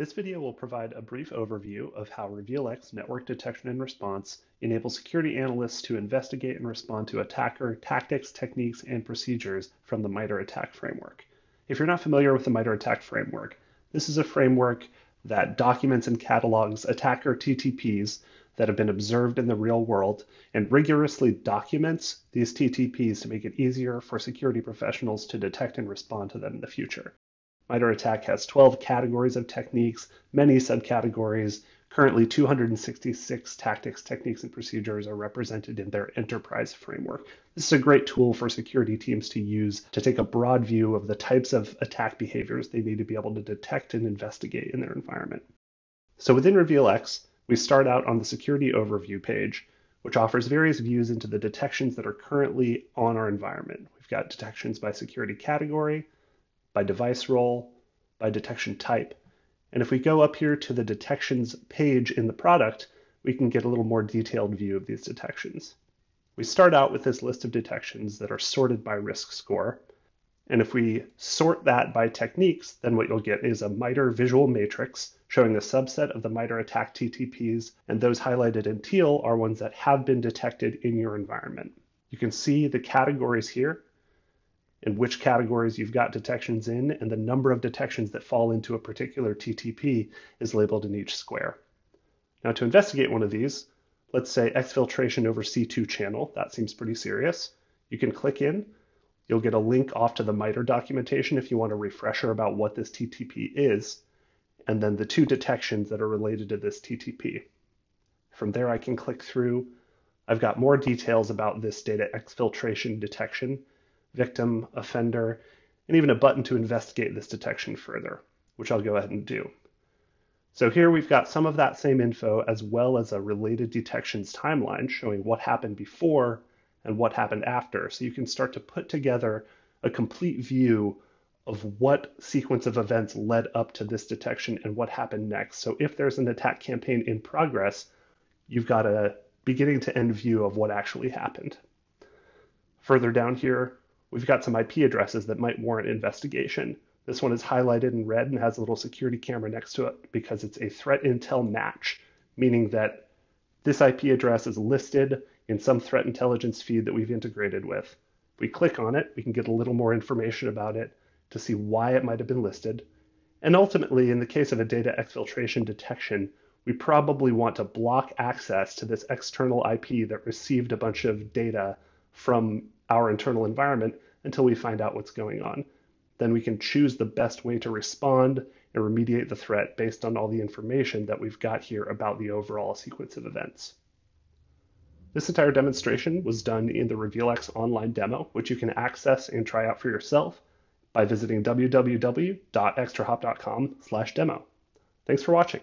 This video will provide a brief overview of how RevealX network detection and response enables security analysts to investigate and respond to attacker tactics, techniques, and procedures from the MITRE ATT&CK framework. If you're not familiar with the MITRE ATT&CK framework, this is a framework that documents and catalogs attacker TTPs that have been observed in the real world and rigorously documents these TTPs to make it easier for security professionals to detect and respond to them in the future. MITRE ATT&CK has 12 categories of techniques, many subcategories. Currently, 266 tactics, techniques, and procedures are represented in their enterprise framework. This is a great tool for security teams to use to take a broad view of the types of attack behaviors they need to be able to detect and investigate in their environment. So within RevealX, we start out on the security overview page, which offers various views into the detections that are currently on our environment. We've got detections by security category, by device role, by detection type. And if we go up here to the detections page in the product, we can get a little more detailed view of these detections. We start out with this list of detections that are sorted by risk score. And if we sort that by techniques, then what you'll get is a MITRE visual matrix showing the subset of the MITRE ATT&CK TTPs, and those highlighted in teal are ones that have been detected in your environment. You can see the categories here, and which categories you've got detections in, and the number of detections that fall into a particular TTP is labeled in each square. Now to investigate one of these, let's say exfiltration over C2 channel, that seems pretty serious. You can click in, you'll get a link off to the MITRE documentation if you want a refresher about what this TTP is, and then the two detections that are related to this TTP. From there I can click through. I've got more details about this data exfiltration detection, victim, offender, and even a button to investigate this detection further, which I'll go ahead and do. So here we've got some of that same info as well as a related detections timeline showing what happened before and what happened after. So you can start to put together a complete view of what sequence of events led up to this detection and what happened next. So if there's an attack campaign in progress, you've got a beginning to end view of what actually happened. Further down here, we've got some IP addresses that might warrant investigation. This one is highlighted in red and has a little security camera next to it because it's a threat intel match, meaning that this IP address is listed in some threat intelligence feed that we've integrated with. If we click on it, we can get a little more information about it to see why it might have been listed. And ultimately, in the case of a data exfiltration detection, we probably want to block access to this external IP that received a bunch of data from our internal environment until we find out what's going on. Then we can choose the best way to respond and remediate the threat based on all the information that we've got here about the overall sequence of events. This entire demonstration was done in the RevealX online demo, which you can access and try out for yourself by visiting www.extrahop.com/demo. Thanks for watching.